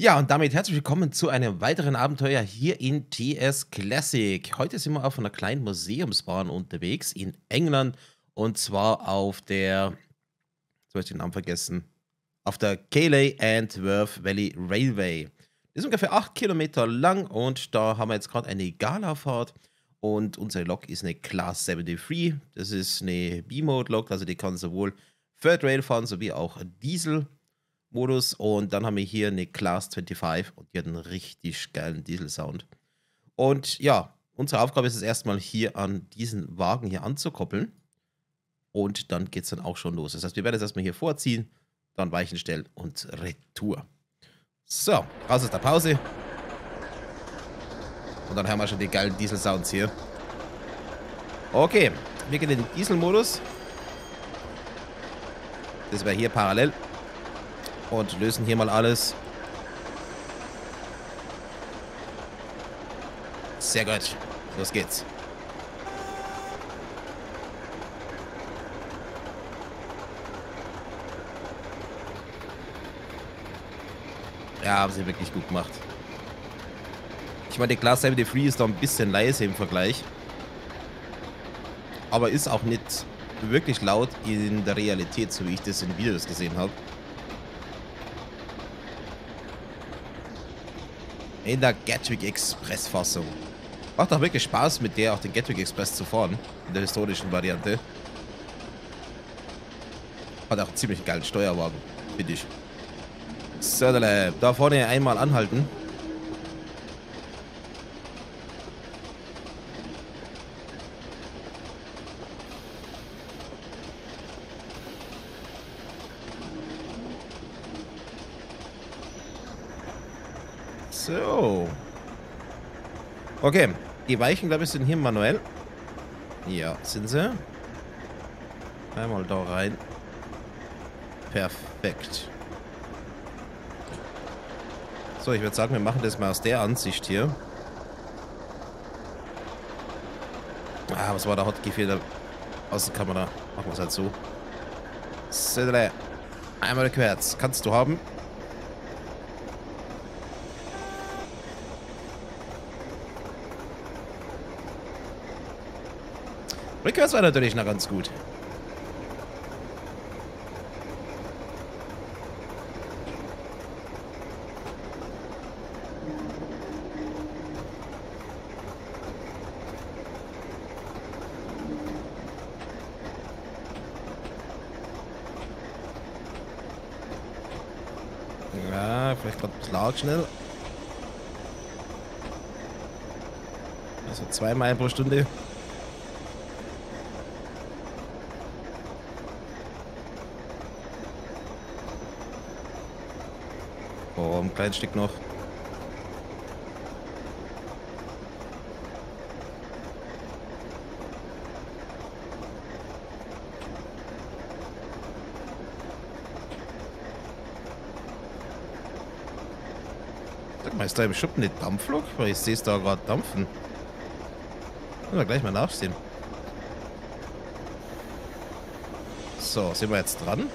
Ja, und damit herzlich willkommen zu einem weiteren Abenteuer hier in TS Classic. Heute sind wir auf einer kleinen Museumsbahn unterwegs in England und zwar auf der, jetzt habe ich den Namen vergessen, auf der Calais and Worth Valley Railway. Das ist ungefähr 8 Kilometer lang und da haben wir jetzt gerade eine Galafahrt und unsere Lok ist eine Class 73. Das ist eine B-Mode-Lok, also die kann sowohl Third Rail fahren sowie auch Diesel. Modus und dann haben wir hier eine Class 25 und die hat einen richtig geilen Diesel-Sound. Und ja, unsere Aufgabe ist es erstmal hier an diesen Wagen hier anzukoppeln und dann geht es dann auch schon los. Das heißt, wir werden es erstmal hier vorziehen, dann Weichen stellen und Retour. So, raus aus der Pause. Und dann haben wir schon die geilen Diesel-Sounds hier. Okay, wir gehen in den Diesel-Modus. Das wäre hier parallel und lösen hier mal alles. Sehr gut. Los geht's. Ja, haben sie wirklich gut gemacht. Ich meine, die Class 73 ist da ein bisschen leise im Vergleich. Aber ist auch nicht wirklich laut in der Realität, so wie ich das in Videos gesehen habe. In der Gatwick Express Fassung. Macht auch wirklich Spaß, mit der auch den Gatwick Express zu fahren. In der historischen Variante. Hat auch einen ziemlich geilen Steuerwagen, finde ich. So, da vorne einmal anhalten. So. Okay. Die Weichen, glaube ich, sind hier manuell. Ja, sind sie. Einmal da rein. Perfekt. So, ich würde sagen, wir machen das mal aus der Ansicht hier. Ah, was war der Hotkey-Fehler? Außenkamera. Machen wir es halt so. Einmal rückwärts. Kannst du haben. Rückwärts war natürlich noch ganz gut. Ja, vielleicht gerade arg schnell. Also zwei Meilen pro Stunde. Kleines Stück noch. Sag mal, ist da im Schuppen eine Dampflok? Weil ich sehe es da gerade dampfen. Müssen wir gleich mal nachsehen. So, sind wir jetzt dran?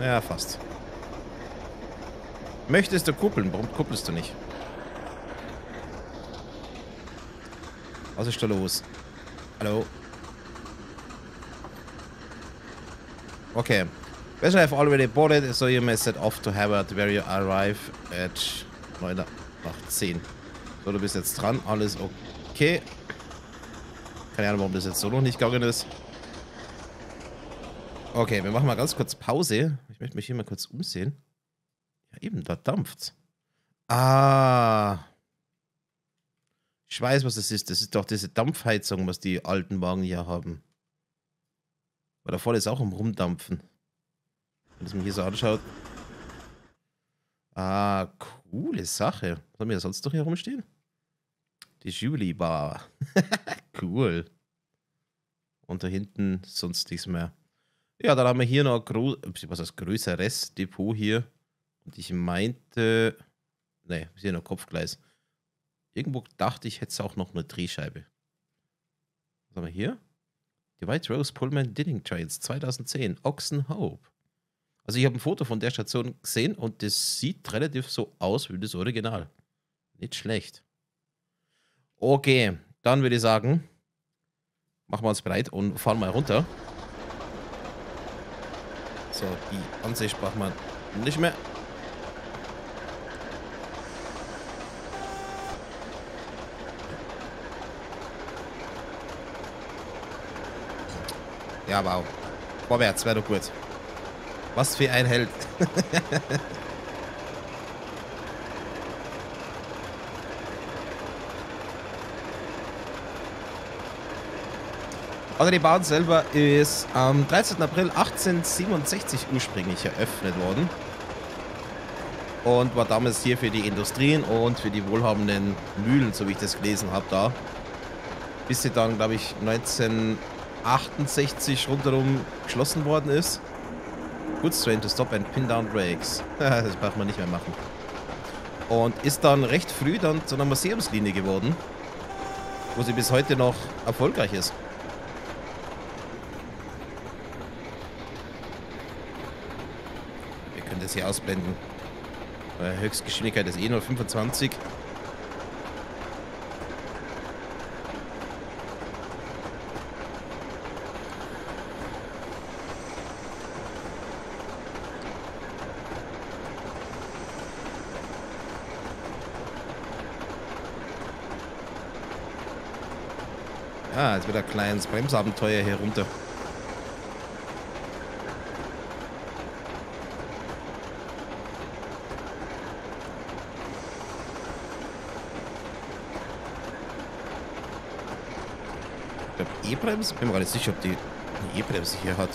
Ja, fast. Möchtest du kuppeln? Warum kuppelst du nicht? Was ist da los? Hallo? Okay. Vessel have already boarded, so you may set off to Harvard, where you arrive at 9 nach 10. So, du bist jetzt dran. Alles okay. Keine Ahnung, warum das jetzt so noch nicht gegangen ist. Okay, wir machen mal ganz kurz Pause. Ich möchte mich hier mal kurz umsehen. Ja, eben, da dampft's. Ah. Ich weiß, was das ist. Das ist doch diese Dampfheizung, was die alten Wagen hier haben. Aber da vorne ist auch um Rumdampfen. Wenn es mir hier so anschaut. Ah, coole Sache. Was haben wir sonst noch hier rumstehen? Die Julie Bar. cool. Und da hinten sonst nichts mehr. Ja, dann haben wir hier noch ein größeres Depot hier. Und ich meinte, ne, wir sehen noch Kopfgleis. Irgendwo dachte ich, hätte es auch noch eine Drehscheibe. Was haben wir hier? Die White Rose Pullman Dinning Trails 2010, Oxen Hope. Also ich habe ein Foto von der Station gesehen und das sieht relativ so aus wie das Original. Nicht schlecht. Okay, dann würde ich sagen, machen wir uns bereit und fahren mal runter. So, die Ansicht braucht man nicht mehr. Ja, wow. Vorwärts, wäre doch gut. Was für ein Held. Also die Bahn selber ist am 13. April 1867 ursprünglich eröffnet worden. Und war damals hier für die Industrien und für die wohlhabenden Mühlen, so wie ich das gelesen habe, da. Bis sie dann, glaube ich, 1968 rundherum geschlossen worden ist. Goods train to stop and pin down brakes. das braucht man nicht mehr machen. Und ist dann recht früh dann zu einer Museumslinie geworden, wo sie bis heute noch erfolgreich ist. Wir können das hier ausblenden. Höchstgeschwindigkeit ist eh nur 25. Jetzt wieder ein kleines Bremsabenteuer hier runter. E-Bremse? Bin mir gar nicht sicher, ob die eine E-Bremse hier hat.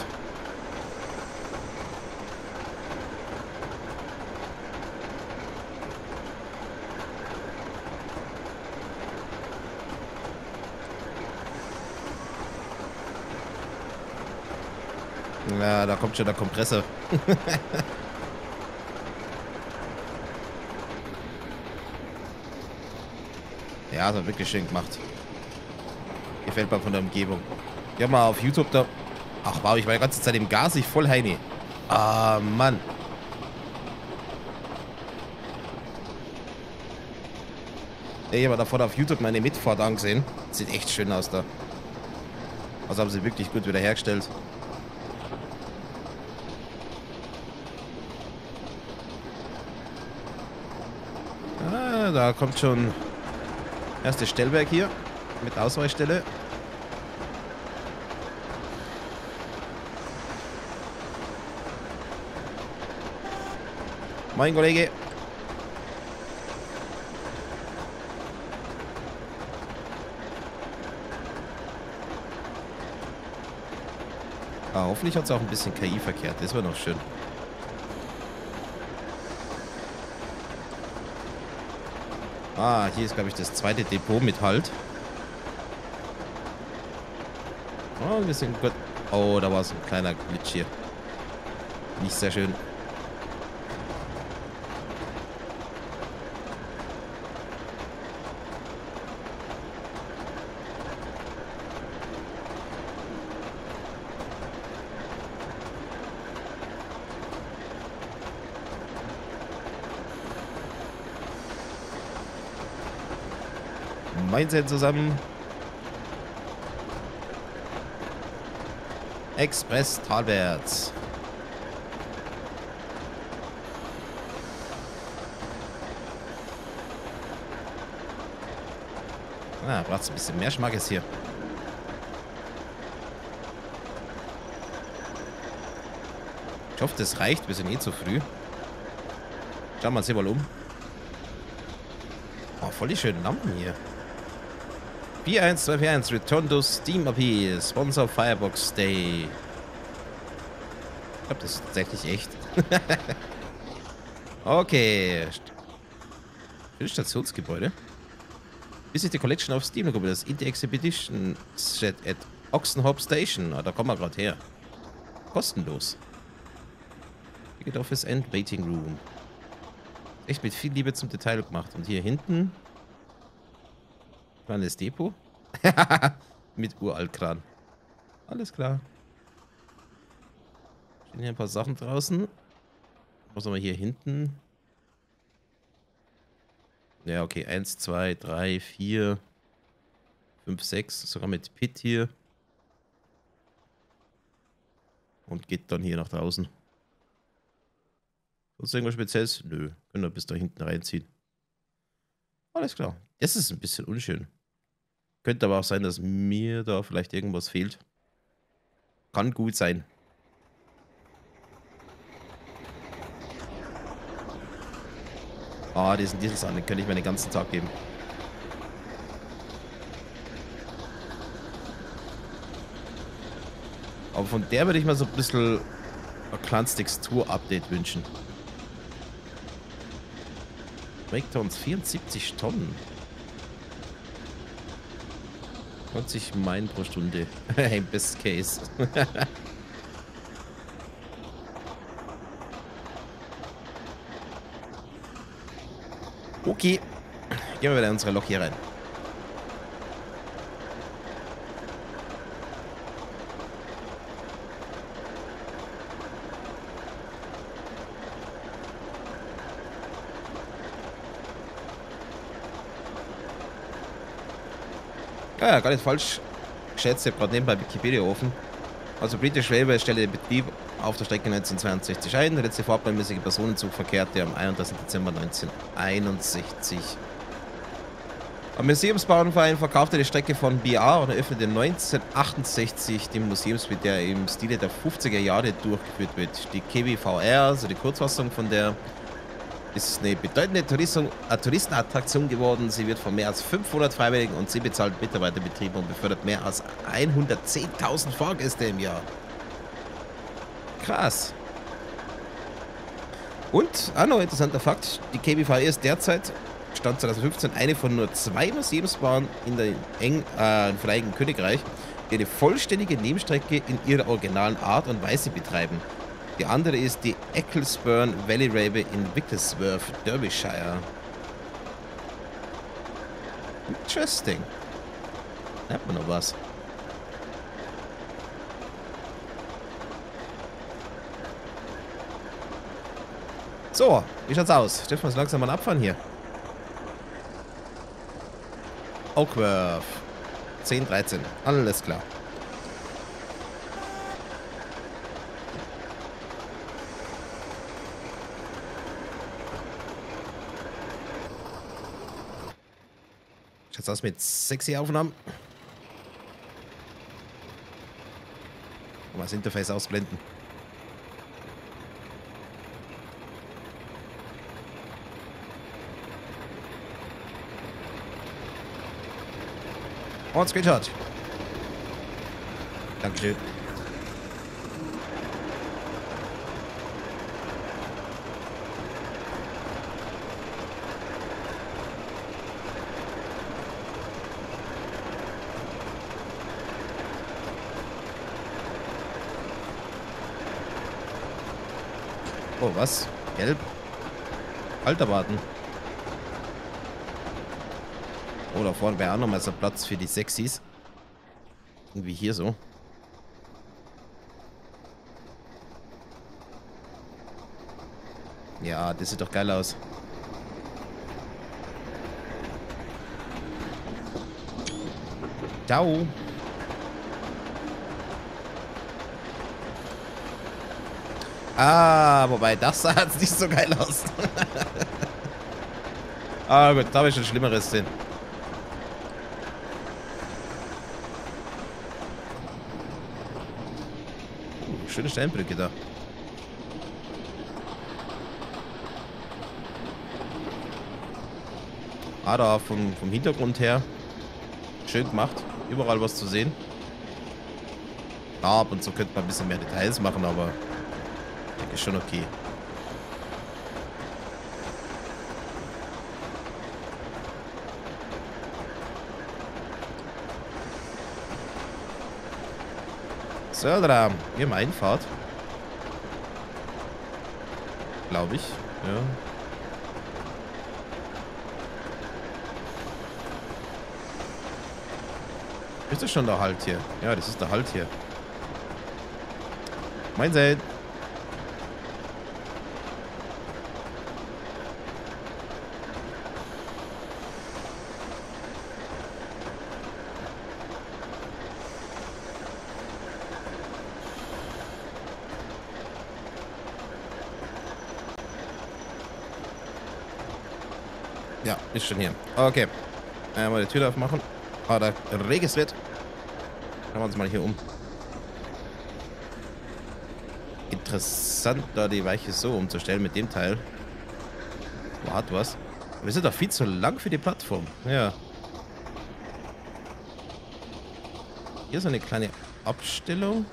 Ja, da kommt schon der Kompressor. ja, hat wirklich schön gemacht. Gefällt mir von der Umgebung. Hab mal auf YouTube da... Ach wow, ich war die ganze Zeit im Gas, ich voll heini. Ah, Mann. Ich habe davor auf YouTube meine Mitfahrt angesehen. Sieht echt schön aus da. Also haben sie wirklich gut wieder hergestellt. Da kommt schon erste Stellwerk hier mit Ausweichstelle. Mein Kollege. Ah, hoffentlich hat es auch ein bisschen KI verkehrt. Das war noch schön. Ah, hier ist, glaube ich, das zweite Depot mit Halt. Oh, wir sind gut. Oh, da war so ein kleiner Glitch hier. Nicht sehr schön. Mindset zusammen. Express talwärts. Ah, braucht es ein bisschen mehr Schmackes hier. Ich hoffe, das reicht. Wir sind eh zu früh. Schauen wir uns hier mal um. Oh, voll die schönen Lampen hier. 4121 Return to Steam API. Sponsor Firebox Day. Ich glaube, das ist tatsächlich echt. okay. Für Stationsgebäude. Visit the collection of Steam das in the Expedition set at Oxenhope Station. Ah, da kommen wir gerade her. Kostenlos. Ticket Office and Waiting Room. Echt mit viel Liebe zum Detail gemacht. Und hier hinten Kleines Depot. Mit Uraltkran. Alles klar. Stehen hier ein paar Sachen draußen. Was haben wir hier hinten? Ja, okay. 1, 2, 3, 4, 5, 6. Sogar mit Pit hier. Und geht dann hier nach draußen. Sonst irgendwas Spezielles? Nö. Können wir bis da hinten reinziehen. Alles klar. Das ist ein bisschen unschön. Könnte aber auch sein, dass mir da vielleicht irgendwas fehlt. Kann gut sein. Ah, diesen an, den könnte ich mir den ganzen Tag geben. Aber von der würde ich mir so ein bisschen ein kleines Textur-Update wünschen. Breakdowns 74 Tonnen. 20 Meilen pro Stunde. Im Best Case. okay. Gehen wir wieder in unsere Lok hier rein. Ja, ja, gar nicht falsch geschätzt. Ich habe gerade nebenbei Wikipedia offen. Also British Railway stellte den Betrieb auf der Strecke 1962 ein. Der letzte fahrplanmäßige Personenzug verkehrte am 31. Dezember 1961. Am Museumsbauernverein verkaufte die Strecke von BA und eröffnete 1968 den Museumsbetrieb, der im Stile der 50er Jahre durchgeführt wird. Die KWVR, also die Kurzfassung von der ist eine bedeutende äh, Touristenattraktion geworden. Sie wird von mehr als 500 Freiwilligen und sie bezahlt Mitarbeiter betrieben und befördert mehr als 110.000 Fahrgäste im Jahr. Krass. Und, auch noch ein interessanter Fakt, die KBV ist derzeit, Stand 2015, eine von nur zwei Museumsbahnen in der Eng, äh, im Vereinigten Königreich, die eine vollständige Nebenstrecke in ihrer originalen Art und Weise betreiben. Die andere ist die Ecclesburn Valley Railway in Wicklesworth, Derbyshire. Interesting. Da hat man noch was. So, wie schaut's aus? Dürfen wir uns langsam mal abfahren hier? Oakworth. 10, 13. Alles klar. Schaut's aus mit sexy Aufnahmen? Mal das Interface ausblenden. Und Screenshot. Dankeschön. Oh, was? Gelb? Alter warten. Oh, da vorne wäre auch nochmal so Platz für die Sexys. Irgendwie hier so. Ja, das sieht doch geil aus. Ciao. Ah, wobei, das sah jetzt nicht so geil aus. ah gut, da habe ich schon Schlimmeres sehen. Uh, schöne Steinbrücke da. Ah, da vom, vom Hintergrund her. Schön gemacht. Überall was zu sehen. Ja, ab und zu könnte man ein bisschen mehr Details machen, aber ist schon okay. So, da wir haben Einfahrt. Glaube ich. Ja. Ist das schon der Halt hier? Ja, das ist der Halt hier. Mein Sein. Ja, ist schon hier. Okay. Einmal die Tür aufmachen. Ah, da reges wird. Schauen wir uns mal hier um. Interessant, da die Weiche so umzustellen mit dem Teil. War hat was. Wir sind doch viel zu lang für die Plattform. Ja. Hier ist eine kleine Abstellung.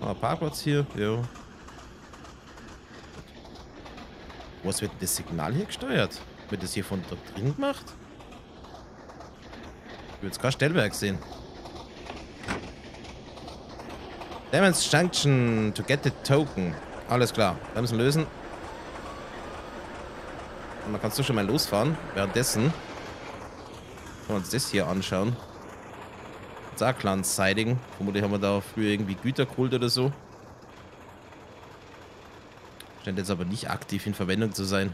Ah, Parkplatz hier. Ja. Was wird das Signal hier gesteuert? Wird das hier von dort drin gemacht? Ich will jetzt kein Stellwerk sehen. Demons Junction to get the token. Alles klar. Wir müssen lösen. Und dann kannst du schon mal losfahren. Währenddessen können wir uns das hier anschauen. Zarklan-Siding. Vermutlich haben wir da früher irgendwie Güter geholt oder so. Scheint jetzt aber nicht aktiv in Verwendung zu sein.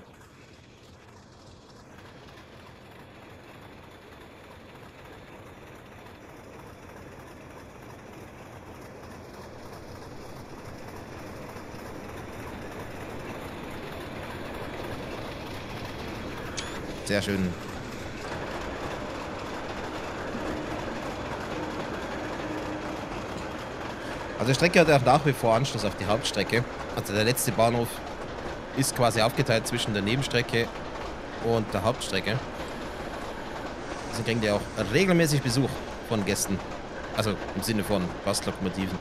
Sehr schön. Also die Strecke hat auch nach wie vor Anschluss auf die Hauptstrecke. Also der letzte Bahnhof ist quasi aufgeteilt zwischen der Nebenstrecke und der Hauptstrecke. Also kriegen die auch regelmäßig Besuch von Gästen. Also im Sinne von Gastlokomotiven.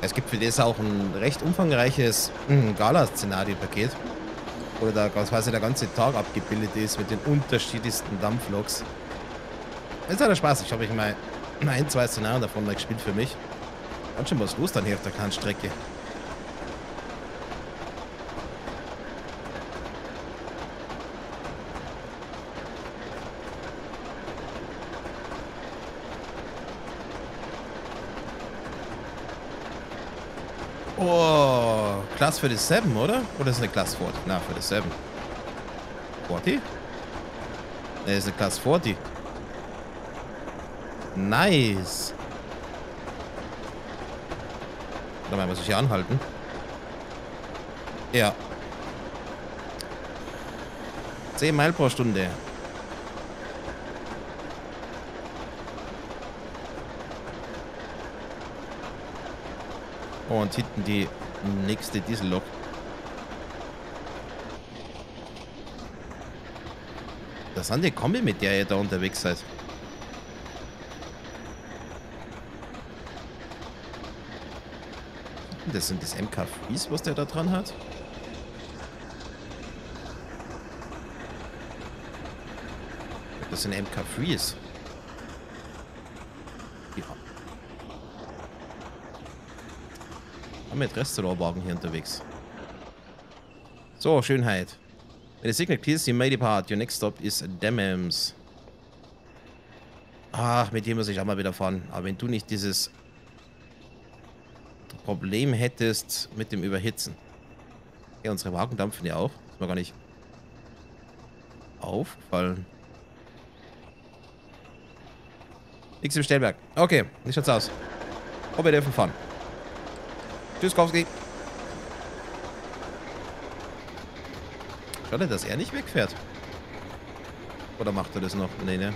Es gibt für das auch ein recht umfangreiches hm, Gala-Szenario-Paket wo da quasi der ganze Tag abgebildet ist mit den unterschiedlichsten Dampfloks. Es hat Spaß. Ich habe ich mal ein, zwei Szenarien davon mal gespielt für mich. Und schon was los dann hier auf der Kannstrecke. Oh, Class für die 7, oder? Oder ist eine Class 40? Na, für die 7. 40? Ne, ist eine Class 40. Nice. Warte mal, muss ich hier anhalten? Ja. 10 Meilen pro Stunde. Und hinten die nächste Diesellok. Das sind die Kombi, mit der ihr da unterwegs seid. Das sind das MK Freeze, was der da dran hat. Das sind MK Freeze. haben mit Restaurantwagen hier unterwegs. So, Schönheit. When the signal clears, you may depart. Your next stop is Demmams. Ach, mit dem muss ich auch mal wieder fahren. Aber wenn du nicht dieses Problem hättest mit dem Überhitzen. Ja, unsere Wagen dampfen ja auch. Ist mir gar nicht aufgefallen. Nichts im Stellwerk. Okay, wie schaut's aus? Ob wir dürfen fahren. Tschüss, Kowski. Schade, dass er nicht wegfährt. Oder macht er das noch? Nee, ne?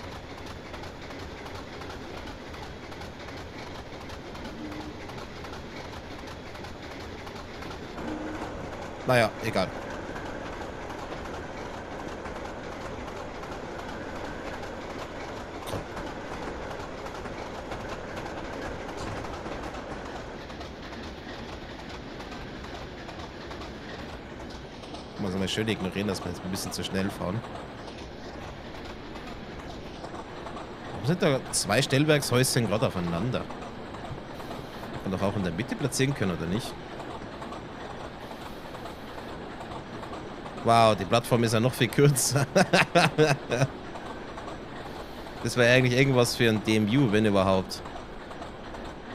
Naja, egal. mal schön ignorieren, dass wir jetzt ein bisschen zu schnell fahren. Warum sind da zwei Stellwerkshäuschen gerade aufeinander? Man doch auch in der Mitte platzieren können, oder nicht? Wow, die Plattform ist ja noch viel kürzer. das wäre eigentlich irgendwas für ein DMU, wenn überhaupt.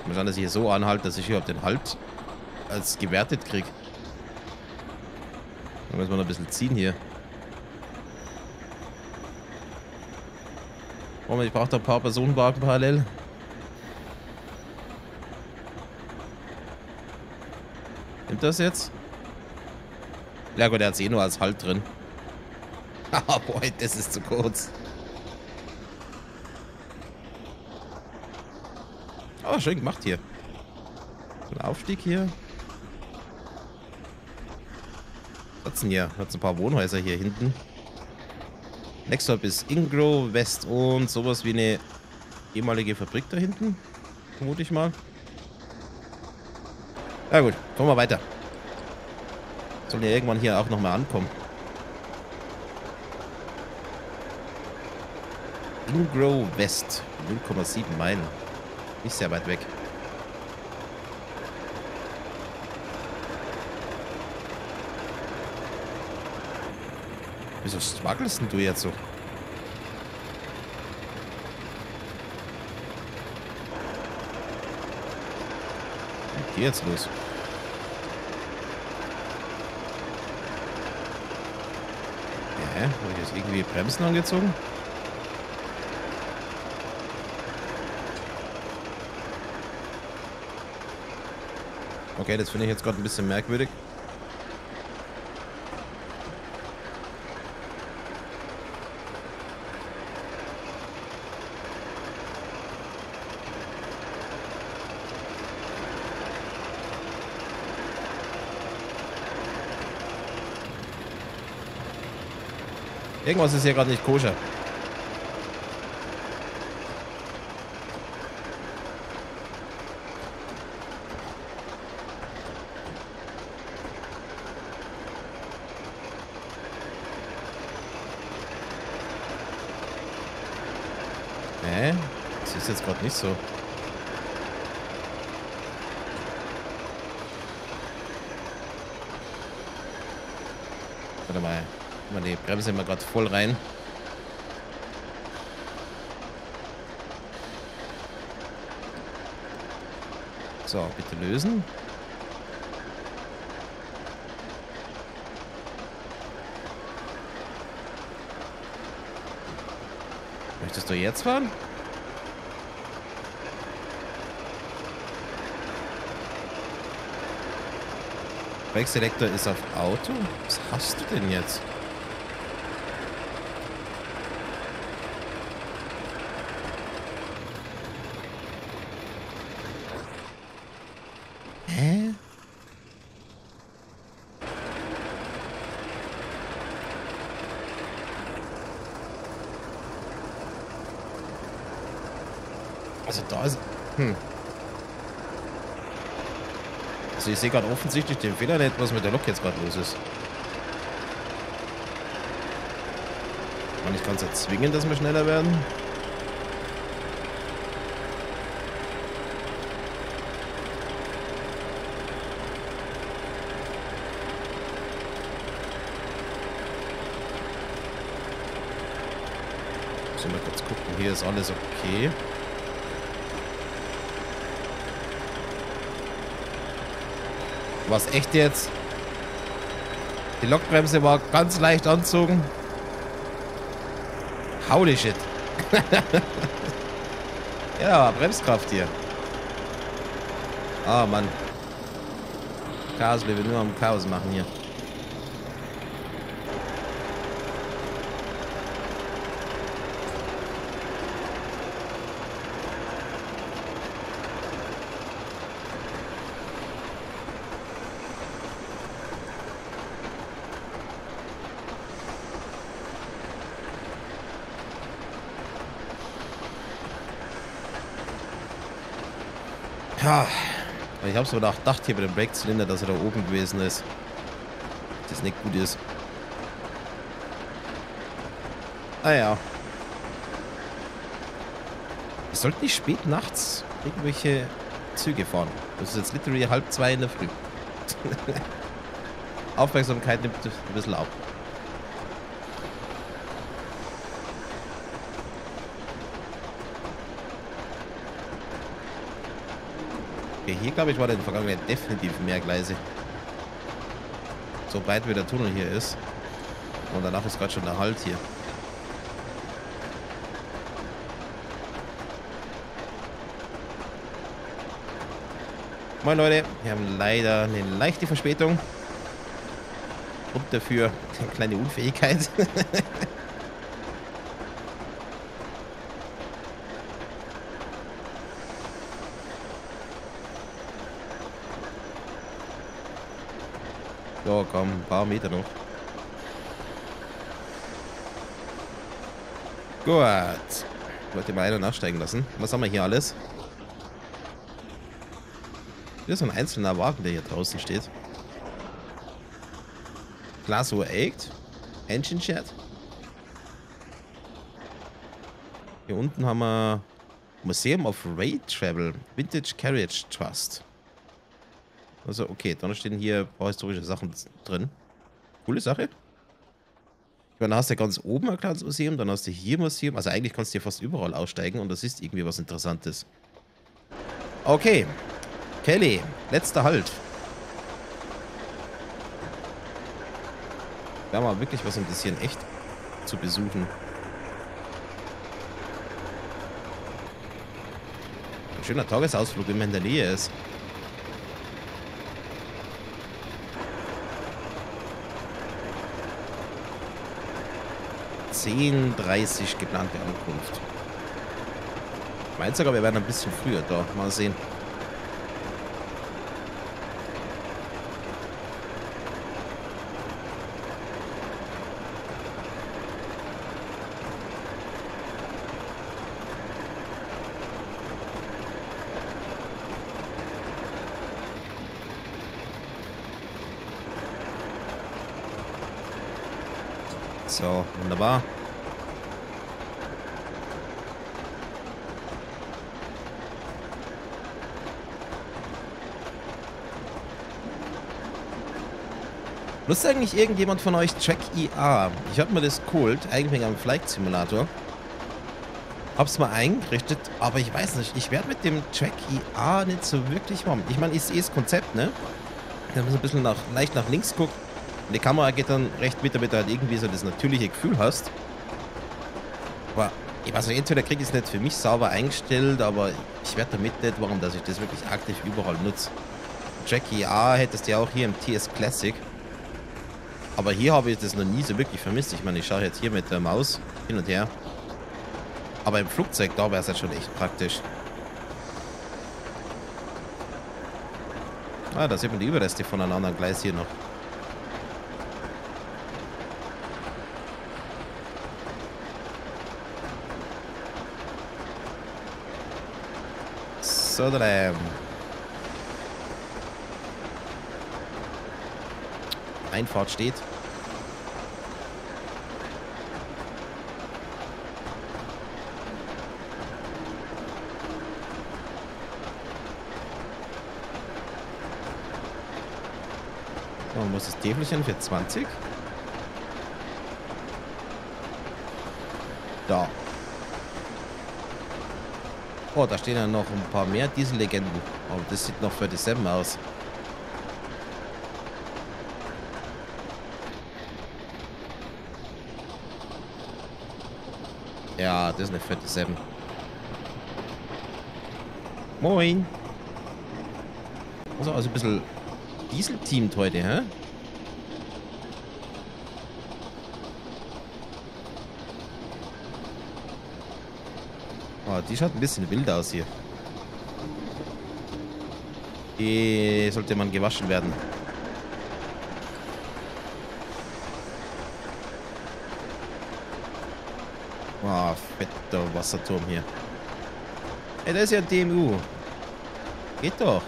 Mal schauen, dass ich hier so anhalte, dass ich überhaupt den Halt als gewertet kriege. Dann müssen wir noch ein bisschen ziehen hier. Moment, ich brauche da ein paar Personenwagen parallel. Nimmt das jetzt? Ja gut, er hat es eh nur als Halt drin. Ah, boah, das ist zu kurz. Oh, schön gemacht hier. Ein Aufstieg hier. Was denn hier? Hat's ein paar Wohnhäuser hier hinten. Next Stop ist Ingro, West und sowas wie eine ehemalige Fabrik da hinten. Vermute ich mal. Ja gut, kommen wir weiter. Sollen ja irgendwann hier auch nochmal ankommen. Ingro West. 0,7 Meilen. Nicht sehr weit weg. Wieso strugglest denn du jetzt so? Geh jetzt los. Hä? Habe ich jetzt irgendwie Bremsen angezogen? Okay, das finde ich jetzt gerade ein bisschen merkwürdig. Irgendwas ist hier gerade nicht koscher. Hä? Das ist jetzt gerade nicht so. Warte Mal die Bremse mal gerade voll rein. So, bitte lösen. Möchtest du jetzt fahren? Brake Selector ist auf Auto? Was hast du denn jetzt? Hä? Also da ist... Hm. Also ich sehe gerade offensichtlich den Fehler nicht, was mit der Lok jetzt gerade los ist. Und ich kann es erzwingen, dass wir schneller werden. Müssen wir kurz gucken. Hier ist alles okay. Was echt jetzt? Die Lokbremse war ganz leicht anzogen. Holy shit. ja, Bremskraft hier. Ah, oh, Mann. Chaos, wir will nur am Chaos machen hier. Ich habe so gedacht, hier bei dem Brake-Zylinder, dass er da oben gewesen ist. Das nicht gut ist. Ah ja. Ich sollte nicht spät nachts irgendwelche Züge fahren. Das ist jetzt literally halb zwei in der Früh. Aufmerksamkeit nimmt ein bisschen ab. Okay, hier glaube ich war in der Vergangenheit definitiv mehr Gleise. So breit wie der Tunnel hier ist. Und danach ist gerade schon der Halt hier. Moin Leute, wir haben leider eine leichte Verspätung. Und dafür eine kleine Unfähigkeit. so, komm, ein paar Meter noch. Gut. Wollte mal einer nachsteigen lassen. Was haben wir hier alles? Hier ist so ein einzelner Wagen, der hier draußen steht. Glasgow 8. Engine Shed. Hier unten haben wir Museum of Rail Travel. Vintage Carriage Trust. Also, okay, dann stehen hier ein paar historische Sachen drin. Coole Sache. Ich meine, da hast du ja ganz oben ein kleines Museum, dann hast du hier ein Museum. Also eigentlich kannst du hier fast überall aussteigen und das ist irgendwie was Interessantes. Okay. Kelly, letzter Halt. Wir haben mal wirklich was ein bisschen echt zu besuchen. Ein schöner Tagesausflug, wenn man in der Nähe ist. 10.30 geplante Ankunft. Ich meine sogar, wir werden ein bisschen früher da. Mal sehen. So, wunderbar. Nutzt eigentlich irgendjemand von euch Track IA? Ich habe mir das geholt, eigentlich am Flight Simulator. Hab's mal eingerichtet, aber ich weiß nicht, ich werde mit dem Track IA nicht so wirklich warm. Ich meine, ich sehe das Konzept, ne? Da muss ein bisschen nach, leicht nach links gucken. Und die Kamera geht dann recht mit, damit du halt irgendwie so das natürliche Gefühl hast. Aber ich weiß nicht, entweder kriege ich es nicht für mich sauber eingestellt, aber ich werde damit nicht warum, dass ich das wirklich aktiv überall nutze. Jackie A hättest du ja auch hier im TS Classic. Aber hier habe ich das noch nie so wirklich vermisst. Ich meine, ich schaue jetzt hier mit der Maus hin und her. Aber im Flugzeug, da wäre es halt schon echt praktisch. Ah, da sieht man die Überreste von einem anderen Gleis hier noch. So, dann. Einfahrt steht. So, muss das Täfelchen für 20. Da. Oh, da stehen ja noch ein paar mehr Diesellegenden. Aber das sieht noch für die 7 aus. Ja, das ist eine fette 7. Moin. Also, also ein bisschen Diesel-teamt heute, hä? Oh, die schaut ein bisschen wild aus hier. Die sollte man gewaschen werden. Oh, fetter Wasserturm hier. Ey, da ist ja DMU. Geht doch.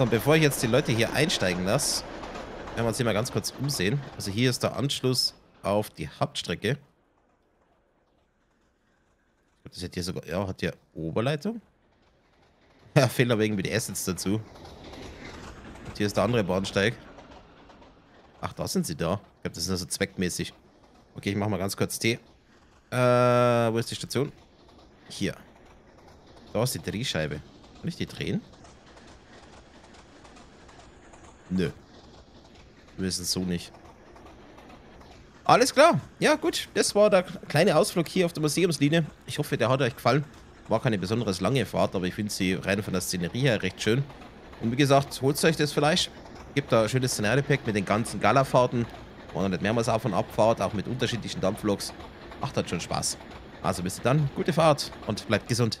So, bevor ich jetzt die Leute hier einsteigen lasse, werden wir uns hier mal ganz kurz umsehen. Also hier ist der Anschluss auf die Hauptstrecke. Das hat hier sogar, ja, hat hier Oberleitung. Ja, fehlen aber irgendwie die Assets dazu. Und hier ist der andere Bahnsteig. Ach, da sind sie da. Ich glaube, das ist also zweckmäßig. Okay, ich mache mal ganz kurz Tee. Äh, wo ist die Station? Hier. Da ist die Drehscheibe. Kann ich die drehen? Nö. Es so nicht. Alles klar. Ja, gut. Das war der kleine Ausflug hier auf der Museumslinie. Ich hoffe, der hat euch gefallen. War keine besonders lange Fahrt, aber ich finde sie rein von der Szenerie her recht schön. Und wie gesagt, holt euch das vielleicht. Gibt da ein schönes Szenario-Pack mit den ganzen Gala-Fahrten. wo ihr nicht mehrmals auf und abfahrt, auch mit unterschiedlichen Dampfloks. Macht halt schon Spaß. Also bis dann, gute Fahrt und bleibt gesund.